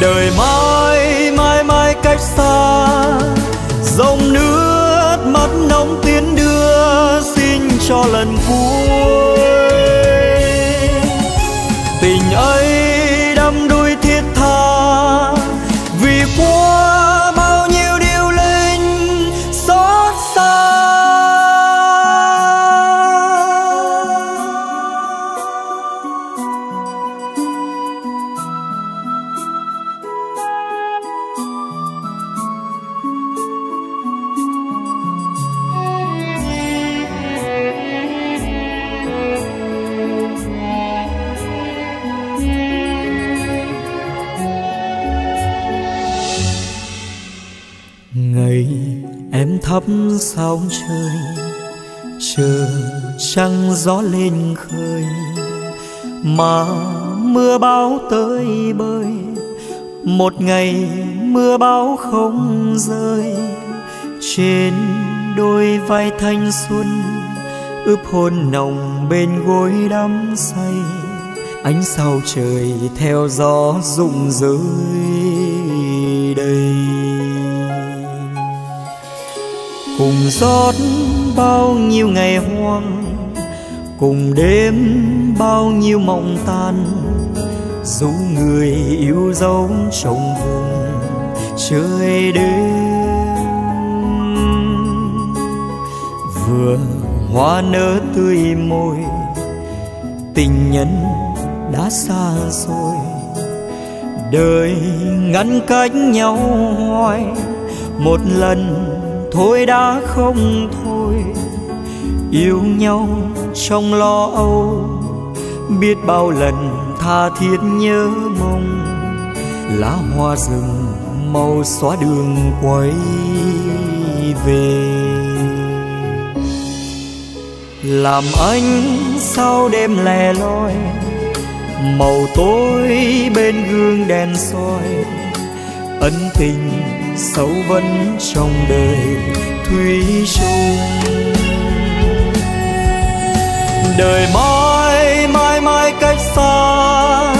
đời mãi mãi mãi cách xa, dòng nước mắt nóng tiến đưa xin cho lần cuối tình ơi. Em thắp sao trời, chờ trăng gió lên khơi. Mà mưa bão tới bơi, một ngày mưa bão không rơi. Trên đôi vai thanh xuân, ướp hôn nồng bên gối đắm say. Ánh sao trời theo gió rụng rơi. Cùng rót bao nhiêu ngày hoang, cùng đêm bao nhiêu mộng tan. Dù người yêu dấu trong vùng trời đêm vừa hoa nở tươi môi, tình nhân đã xa rồi. Đời ngăn cách nhau hoài, một lần thôi đã không thôi, yêu nhau trong lo âu. Biết bao lần tha thiết nhớ mong, lá hoa rừng màu xóa đường quay về. Làm anh sao đêm lẻ loi, màu tối bên gương đèn soi, ân tình sâu vẫn trong đời thủy chung đời mãi mãi mãi cách xa,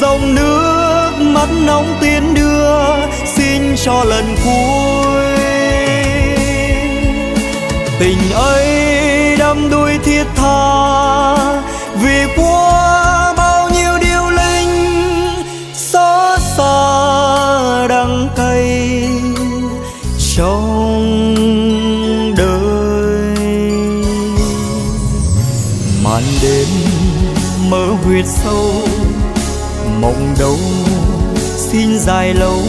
dòng nước mắt nóng tiến đưa, xin cho lần cuối. Tình ấy đắm đuối thiết tha trong đời. Màn đêm mơ huyệt sâu, mộng đâu xin dài lâu.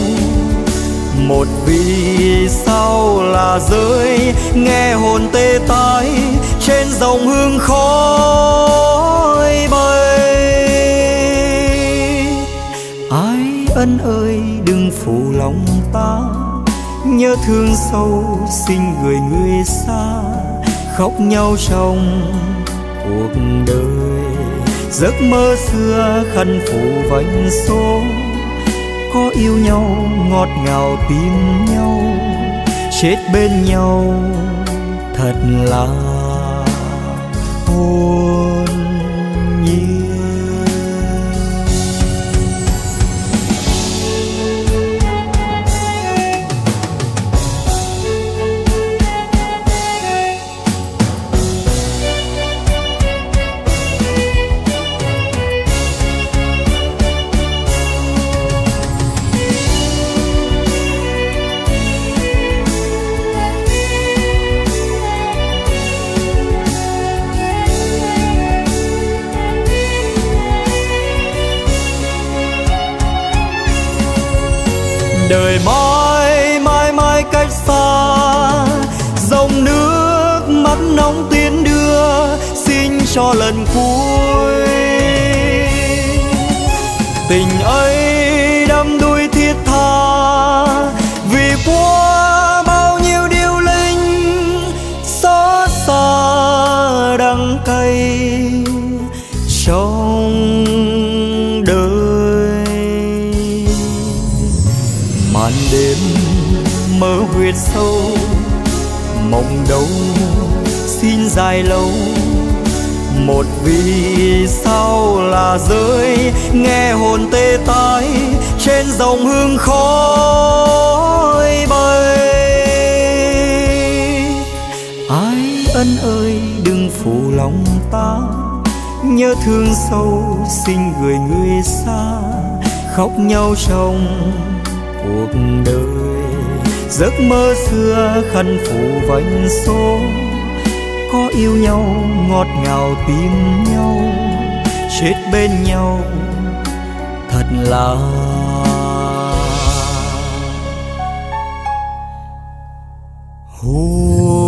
Một vì sao là rơi nghe hồn tê tái, trên dòng hương khói bay. Ai ân ơi đừng phụ lòng ta nhớ thương sâu, xin người người xa khóc nhau trong cuộc đời. Giấc mơ xưa khăn phủ vành số có yêu nhau, ngọt ngào tìm nhau, chết bên nhau thật là ôi đời mãi mãi mãi cách xa. Dòng nước mắt nóng tiến đưa, xin cho lần cuối. Tình ấy đắm đuối thiết tha, vì qua bao nhiêu điều linh xót xa đắng cay cho nguyệt sâu. Mộng đâu, xin dài lâu. Một vì sao là rơi nghe hồn tê tái, trên dòng hương khói bay. Ai ân ơi, đừng phụ lòng ta. Nhớ thương sâu, xin người người xa, khóc nhau trong cuộc đời giấc mơ xưa khăn phủ vành số có yêu nhau, ngọt ngào tìm nhau, chết bên nhau, thật là hồn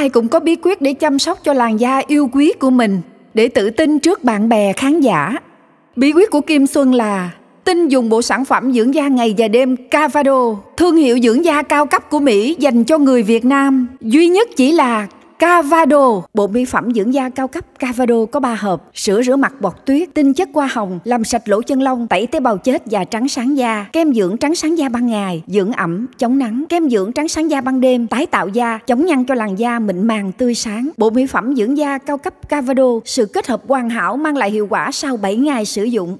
ai cũng có bí quyết để chăm sóc cho làn da yêu quý của mình, để tự tin trước bạn bè, khán giả. Bí quyết của kim xuân là tin dùng bộ sản phẩm dưỡng da ngày và đêm cavado, thương hiệu dưỡng da cao cấp của mỹ dành cho người việt nam. Duy nhất chỉ là Cavado, bộ mỹ phẩm dưỡng da cao cấp Cavado có 3 hộp, sữa rửa mặt bọt tuyết, tinh chất hoa hồng, làm sạch lỗ chân lông, tẩy tế bào chết và trắng sáng da, kem dưỡng trắng sáng da ban ngày, dưỡng ẩm, chống nắng, kem dưỡng trắng sáng da ban đêm, tái tạo da, chống nhăn cho làn da mịn màng tươi sáng. Bộ mỹ phẩm dưỡng da cao cấp Cavado, sự kết hợp hoàn hảo mang lại hiệu quả sau 7 ngày sử dụng.